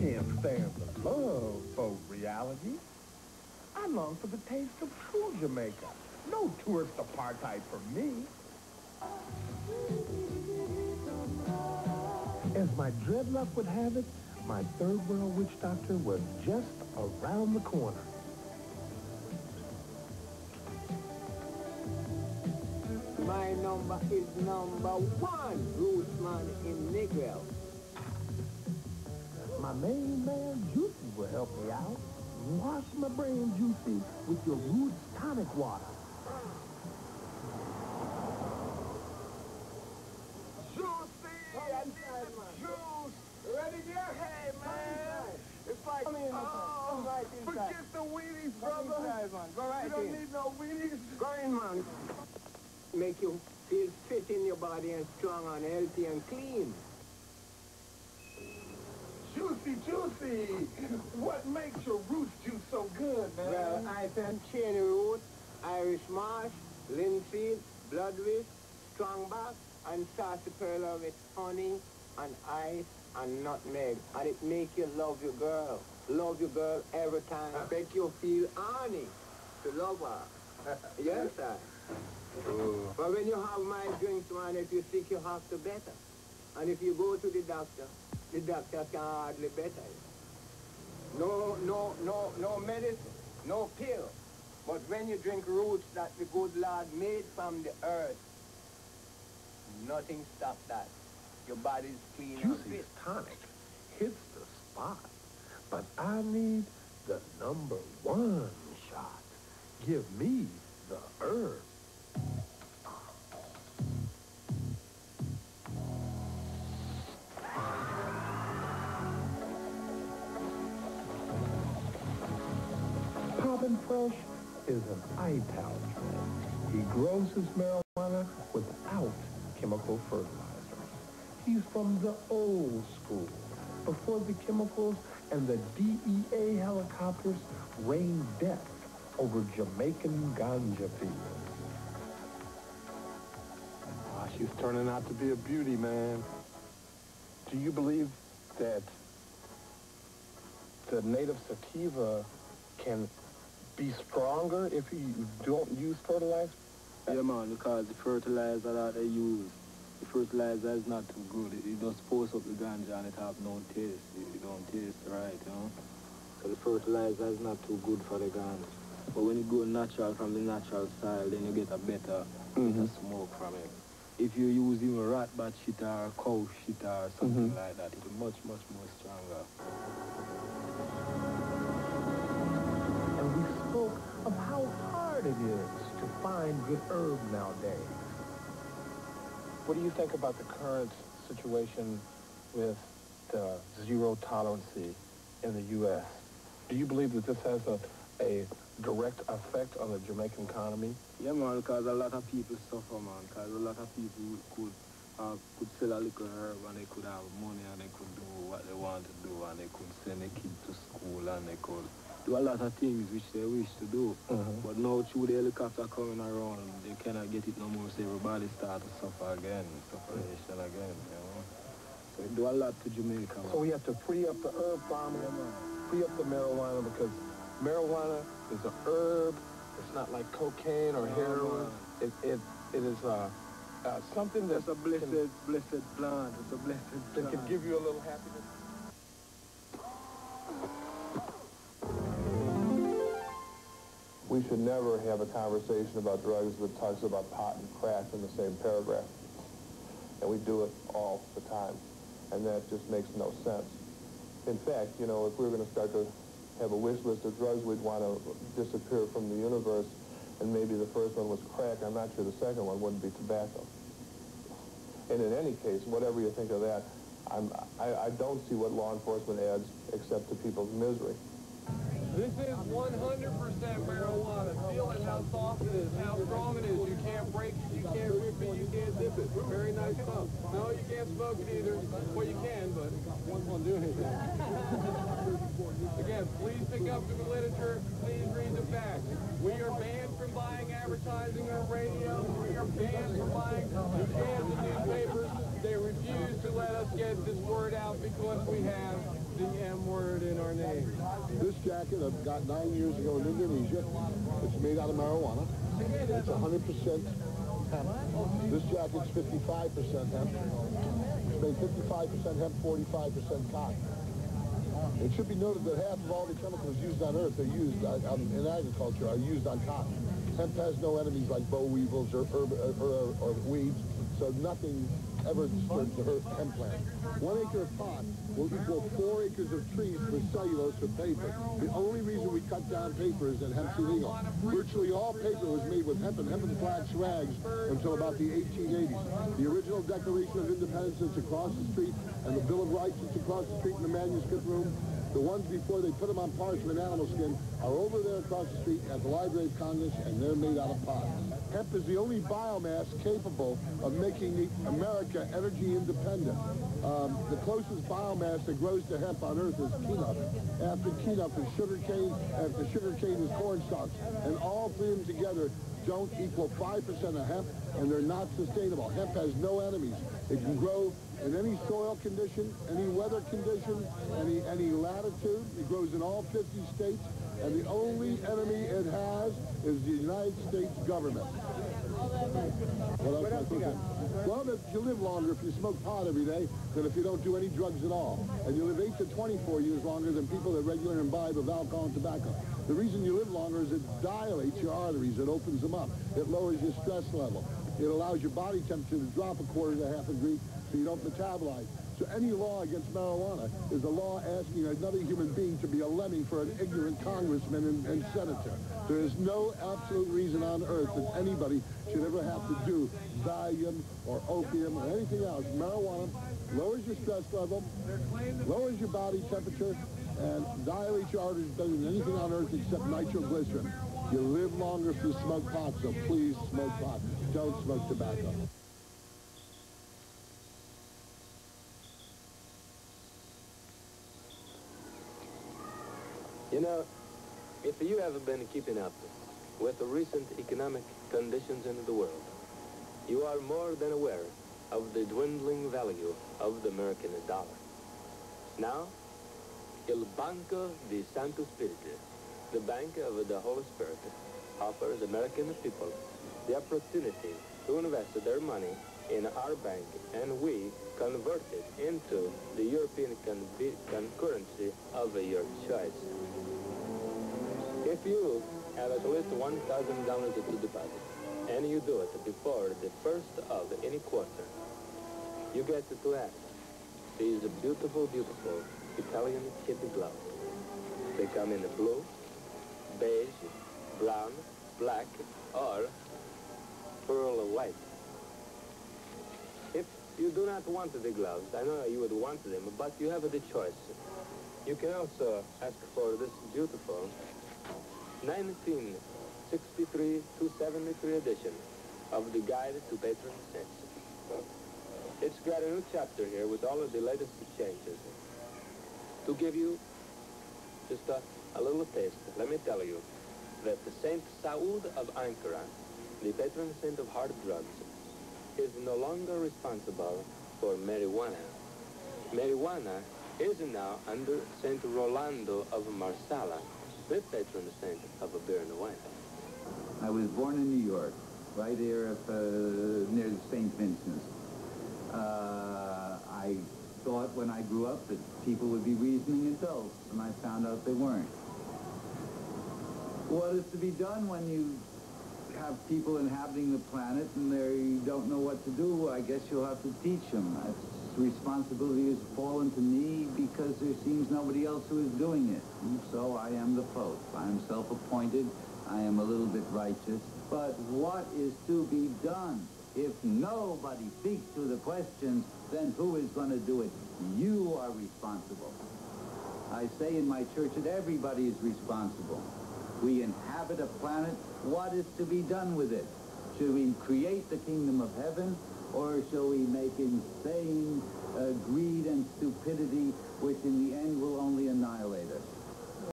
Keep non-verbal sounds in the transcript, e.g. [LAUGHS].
can't stand the love boat reality. I long for the taste of true Jamaica. No tourist apartheid for me. As my dreadlock would have it, my third world witch doctor was just around the corner. My number is number one, Rootsman in Negril. My main man, Juicy, will help me out. Wash my brain, Juicy, with your Roots tonic water. Juicy! Juice! Ready there? Hey, man! It's like, oh, right forget the weenies, brother. Inside, man. Go right you don't in. need no weenies. Go in, man. Make you feel fit in your body and strong and healthy and clean. Juicy, Juicy! What makes your roots juice so good, man? Well, I said cherry root, Irish marsh, linseed, bloodwheat, strongback, and sarsaparilla with honey and ice and nutmeg. And it make you love your girl. Love your girl every time. I Make you feel honey to love her. [LAUGHS] yes, sir. But when you have my drinks, man, if you're sick, you have to better. And if you go to the doctor, the doctor can hardly better you. No, no, no, no medicine, no pill. But when you drink roots that the good Lord made from the earth, nothing stops that. Your body's clean and Juicy's tonic hits the spot. But I need the number one shot. Give me grows his marijuana without chemical fertilizers. He's from the old school, before the chemicals and the DEA helicopters rained death over Jamaican ganja fields. Ah, she's turning out to be a beauty, man. Do you believe that the native sativa can be stronger if you don't use fertilizer? Yeah, man, because the fertilizer that they use, the fertilizer is not too good. It, it just posts up the ganja and it have no taste. It, it don't taste right, you know? So the fertilizer is not too good for the ganja. But when you go natural from the natural style, then you get a better, better mm-hmm. smoke from it. If you use even rat bat shit or cow shit or something mm-hmm. like that, it'll much, much more stronger. And we spoke of how hard it is find good herb nowadays. What do you think about the current situation with the zero tolerance in the U.S.? Do you believe that this has a, a direct effect on the Jamaican economy? Yeah, man, because a lot of people suffer, man. Because a lot of people could uh, could sell a little herb and they could have money and they could do what they want to do and they could send their kids to school and they could do a lot of things which they wish to do. Mhm. But now through the helicopter coming around, they cannot get it no more, so everybody start to suffer again, sufferation again, you know. So it do a lot to Jamaica. So we have to free up the herb farming, free up the marijuana because marijuana is a herb. It's not like cocaine or heroin. man. It, it, it is uh, uh, something that It's a blessed, blessed plant. It's a blessed that can give you a little happiness. We should never have a conversation about drugs that talks about pot and crack in the same paragraph. And we do it all the time. And that just makes no sense. In fact, you know, if we were going to start to have a wish list of drugs we'd want to disappear from the universe, and maybe the first one was crack, I'm not sure the second one wouldn't be tobacco. And in any case, whatever you think of that, I'm, I, I don't see what law enforcement adds except to people's misery. This is 100% marijuana. It, how it is, how strong it is. You can't break it, you can't rip it, you can't dip it. Very nice stuff. No, you can't smoke it either. Well, you can, but one won't do anything. [LAUGHS] Again, please pick up the literature. Please read the facts. We are banned from buying advertising on radio. We are banned from buying cans of newspapers. They refuse to let us get this word out because we have the M word in our name. This jacket I got nine years ago in Indonesia. It's made out of marijuana. It's 100% hemp. This jacket's 55% hemp. It's made 55% hemp, 45% cotton. It should be noted that half of all the chemicals used on Earth are used uh, um, in agriculture are used on cotton. Hemp has no enemies like boll weevils or, herb, or, or, or weeds, so nothing ever disturbs the hemp plant. One acre of pot will equal four acres of trees for cellulose for paper. The only reason we cut down paper is that hemp's illegal. Virtually all paper was made with hemp and hemp and flax rags until about the 1880s. The original Declaration of Independence is across the street, and the Bill of Rights is across the street in the manuscript room. The ones before they put them on parchment animal skin are over there across the street at the Library of Congress, and they're made out of pot. Hemp is the only biomass capable of making America energy independent. Um, the closest biomass that grows to hemp on Earth is peanut. After peanut is sugarcane, after sugarcane is corn stalks. And all three of them together don't equal 5% of hemp, and they're not sustainable. Hemp has no enemies. It can grow in any soil condition, any weather condition, any, any latitude. It grows in all 50 states, and the only enemy it has is the United States government. What else, what else Well, that you live longer if you smoke pot every day than if you don't do any drugs at all. And you live 8 to 24 years longer than people that regularly imbibe of alcohol and tobacco. The reason you live longer is it dilates your arteries. It opens them up. It lowers your stress level. It allows your body temperature to drop a quarter to half a degree so you don't metabolize. So any law against marijuana is a law asking another human being to be a lemming for an ignorant congressman and, and senator. There is no absolute reason on earth that anybody should ever have to do Valium or opium or anything else. Marijuana lowers your stress level, lowers your body temperature, and dilates your arteries better than anything on earth except nitroglycerin. You live longer if you smoke pot, so please smoke pot. Don't smoke tobacco. You know, if you haven't been keeping up with the recent economic conditions in the world, you are more than aware of the dwindling value of the American dollar. Now, Il Banco di Santo Spirito, the Bank of the Holy Spirit, offers American people the opportunity to invest their money in our bank and we convert it into the European currency of your choice. If you have at least $1,000 to deposit and you do it before the first of any quarter, you get to have these beautiful, beautiful Italian kid gloves. They come in blue, beige, brown, black, or pearl white. If you do not want the gloves, I know you would want them, but you have the choice. You can also ask for this beautiful 1963 to 73 edition of the Guide to Patron Saints. It's got a new chapter here with all of the latest changes. To give you just a, a little taste, let me tell you that the Saint Saud of Ankara, the patron saint of hard drugs, is no longer responsible for marijuana. Marijuana is now under Saint Rolando of Marsala, the patron saint of beer and wine. I was born in New York, right here at, uh, near St. Vincent's. Uh, I thought when I grew up that people would be reasoning adults, and I found out they weren't. What is to be done when you have people inhabiting the planet and they don't know what to do, I guess you'll have to teach them. Responsibility has fallen to me because there seems nobody else who is doing it. And so I am the Pope. I am self-appointed. I am a little bit righteous. But what is to be done? If nobody speaks to the questions, then who is going to do it? You are responsible. I say in my church that everybody is responsible. We inhabit a planet. What is to be done with it? Should we create the kingdom of heaven, or shall we make insane uh, greed and stupidity, which in the end will only annihilate us?